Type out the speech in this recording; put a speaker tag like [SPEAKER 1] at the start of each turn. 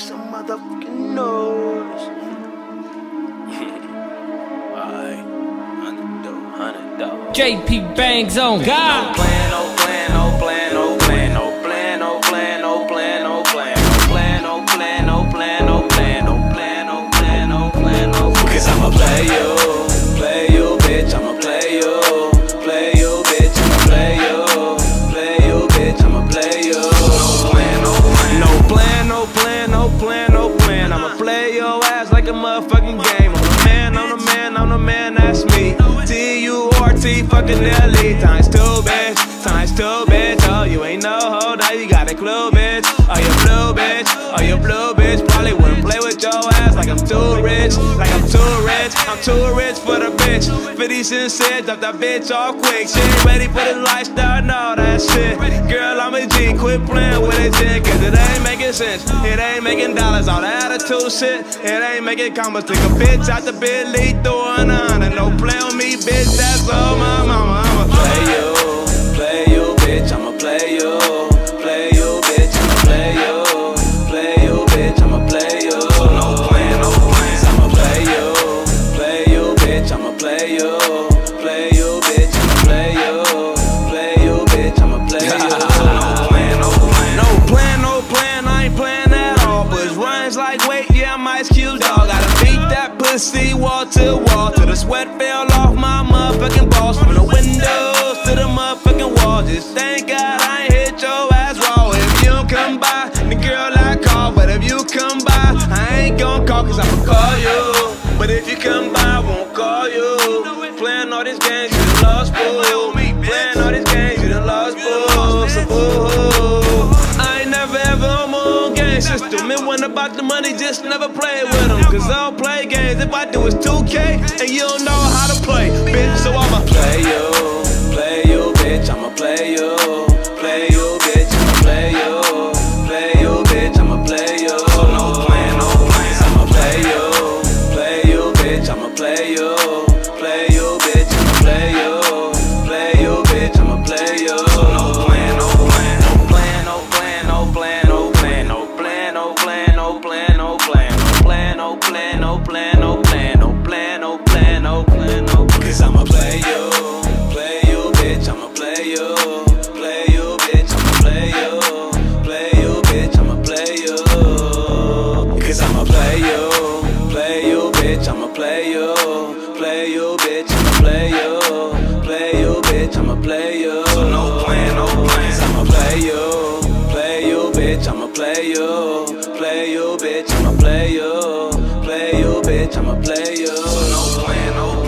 [SPEAKER 1] some motherfucking noise.
[SPEAKER 2] Alright, hundred dough, hundred dough.
[SPEAKER 3] JP Bangs on God.
[SPEAKER 2] No plan, no plan, no plan, no plan, no plan, no plan, no plan, no plan, no plan, no plan, no plan, no plan, no plan, no plan, no plan, no plan. Cause I'ma play you, play your ass like a motherfucking game. I'm the man, I'm the man, I'm the man, that's me. T U R T fucking L E times two, bitch, times two, bitch. Oh, you ain't no hoe, now you got a clue, bitch. Oh, you blue, bitch, oh, you blue, bitch. Probably wouldn't play with your like I'm too rich, like I'm too rich. I'm too rich for the bitch. 50 cent said, drop that bitch off quick. She ain't ready for the lifestyle, no, that shit. Girl, I'm a G, quit playing with it, shit, cause it ain't making sense. It ain't making dollars, all the attitude shit. It ain't making commas. Take a bitch out the bed, lead through an honor. No play on me, bitch, that's all my mama. Play you. Play you, bitch, I'ma play you. Play you, bitch, I'ma play you. No plan, no plan. No plan, no plan, I ain't playing at all. But it runs like wait, yeah, I'm Ice Cube, dog. Gotta beat that pussy wall to wall. Till the sweat fell off my motherfucking balls. From the windows to the motherfucking wall. Just thank God I ain't hit your ass raw. If you don't come by, the girl I call. But if you come by, I ain't gon' call, cause I'ma call you. But if you come by, I won't call you. Playing all these games, you done lost, boo. Playing all these games, you done lost, boo. So, boo. I ain't never ever on my own game system. It wasn't about the money, just never play with them. Cause I don't play games. If I do, it's 2K, and you don't know how to play, bitch. So I'ma play you, Cause I'ma play you, play you, bitch. I'ma play you, play you, bitch. I'ma play you, play you, bitch. I'ma play you. Cause I'ma play you, play you, bitch. I'ma play you, play you, bitch. I'ma play you, play you, bitch. I'ma play you. So No plan, no plans. I'ma play you, play you, bitch. I'ma play you, play you, bitch. I'ma play you, play you, bitch. I'ma play you. So No plan.